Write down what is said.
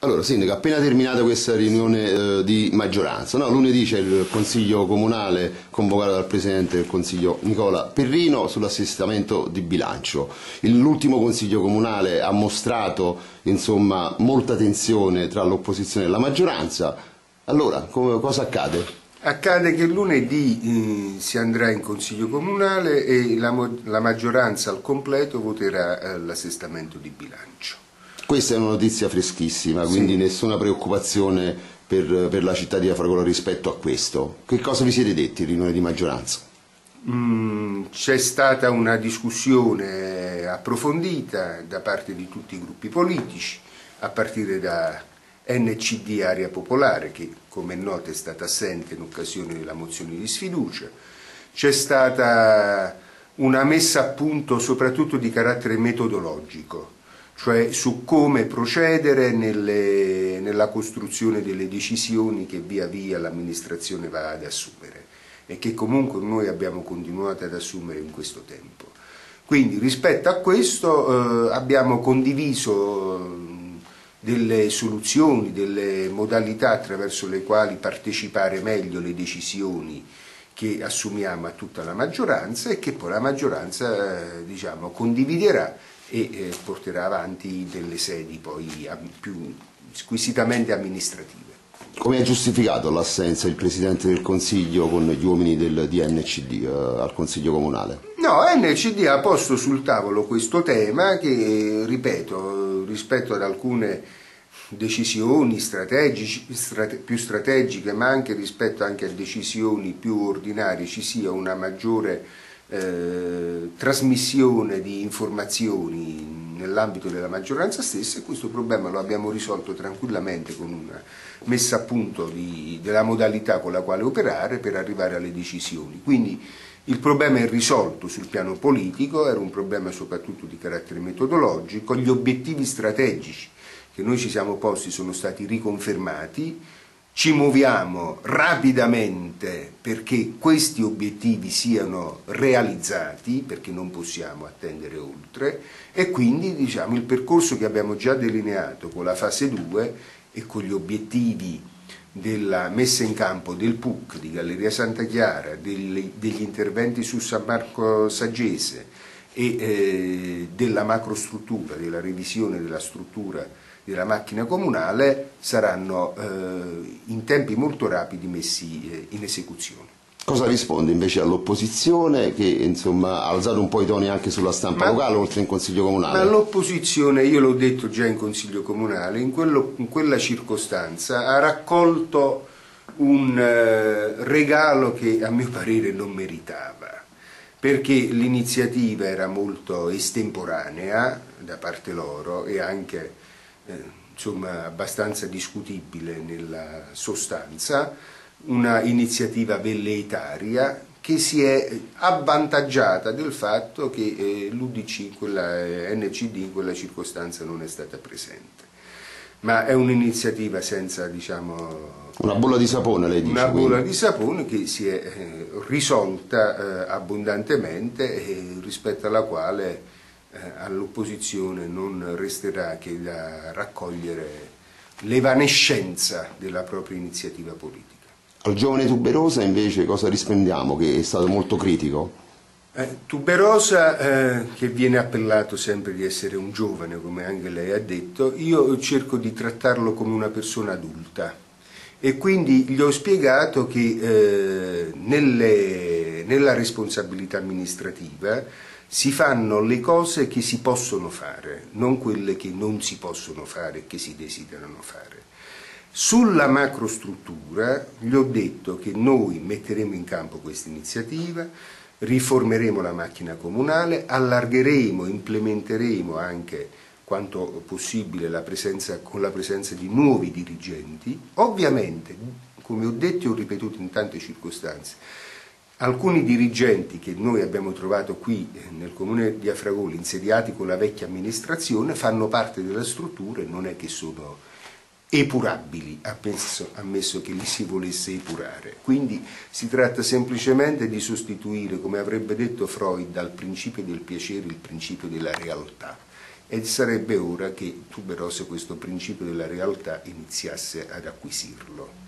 Allora, Sindaco, appena terminata questa riunione eh, di maggioranza, no? lunedì c'è il Consiglio Comunale convocato dal Presidente del Consiglio Nicola Perrino sull'assestamento di bilancio. L'ultimo Consiglio Comunale ha mostrato insomma, molta tensione tra l'opposizione e la maggioranza. Allora, come, cosa accade? Accade che lunedì eh, si andrà in Consiglio Comunale e la, la maggioranza al completo voterà eh, l'assestamento di bilancio. Questa è una notizia freschissima, quindi sì. nessuna preoccupazione per, per, la città di Afragola rispetto a questo. Che cosa vi siete detti in riunione di maggioranza? Mm, c'è stata una discussione approfondita da parte di tutti i gruppi politici, a partire da NCD Area Popolare, che come è noto è stata assente in occasione della mozione di sfiducia. C'è stata una messa a punto soprattutto di carattere metodologico cioè su come procedere nelle, nella costruzione delle decisioni che via via l'amministrazione va ad assumere e che comunque noi abbiamo continuato ad assumere in questo tempo. Quindi rispetto a questo eh, abbiamo condiviso delle soluzioni, delle modalità attraverso le quali partecipare meglio alle decisioni che assumiamo a tutta la maggioranza e che poi la maggioranza eh, diciamo, condividerà e eh, porterà avanti delle sedi poi più squisitamente amministrative. Come ha giustificato l'assenza il Presidente del Consiglio con gli uomini del DNCD eh, al Consiglio Comunale? No, NCD ha posto sul tavolo questo tema che, ripeto, rispetto ad alcune decisioni strate, più strategiche, ma anche rispetto anche a decisioni più ordinarie, ci sia una maggiore eh, trasmissione di informazioni nell'ambito della maggioranza stessa e questo problema lo abbiamo risolto tranquillamente con una messa a punto di, della modalità con la quale operare per arrivare alle decisioni. Quindi il problema è risolto sul piano politico, era un problema soprattutto di carattere metodologico, gli obiettivi strategici che noi ci siamo posti sono stati riconfermati, ci muoviamo rapidamente perché questi obiettivi siano realizzati, perché non possiamo attendere oltre, e quindi diciamo, il percorso che abbiamo già delineato con la fase 2 e con gli obiettivi della messa in campo del PUC di Galleria Santa Chiara, degli, interventi su San Marco Saggese e eh, della macrostruttura, della revisione della struttura della macchina comunale saranno eh, in tempi molto rapidi messi eh, in esecuzione. Cosa risponde invece all'opposizione che insomma, ha alzato un po' i toni anche sulla stampa ma, locale oltre in Consiglio Comunale? Ma l'opposizione, io l'ho detto già in Consiglio Comunale, in, quello, in quella circostanza ha raccolto un eh, regalo che a mio parere non meritava, perché l'iniziativa era molto estemporanea da parte loro e anche eh, insomma, abbastanza discutibile nella sostanza, una iniziativa velleitaria che si è avvantaggiata del fatto che eh, l'UDC, quella, eh, NCD in quella circostanza non è stata presente. Ma è un'iniziativa senza, diciamo... Una bolla di sapone, lei dice. Una quindi. bolla di sapone che si è eh, risolta eh, abbondantemente e rispetto alla quale eh, all'opposizione non resterà che da raccogliere l'evanescenza della propria iniziativa politica. Al giovane Tuberosa invece cosa rispondiamo che è stato molto critico? Eh, Tuberosa, eh, che viene appellato sempre di essere un giovane, come anche lei ha detto, io cerco di trattarlo come una persona adulta e quindi gli ho spiegato che eh, nelle, nella responsabilità amministrativa si fanno le cose che si possono fare, non quelle che non si possono fare e che si desiderano fare. Sulla macrostruttura gli ho detto che noi metteremo in campo questa iniziativa, riformeremo la macchina comunale, allargheremo, implementeremo anche quanto possibile la presenza, con la presenza di nuovi dirigenti. Ovviamente, come ho detto e ho ripetuto in tante circostanze, Alcuni dirigenti che noi abbiamo trovato qui eh, nel comune di Afragoli, insediati con la vecchia amministrazione, fanno parte della struttura e non è che sono epurabili, ammesso, ammesso che li si volesse epurare. Quindi si tratta semplicemente di sostituire, come avrebbe detto Freud, dal principio del piacere il principio della realtà e sarebbe ora che Tuberose questo principio della realtà iniziasse ad acquisirlo.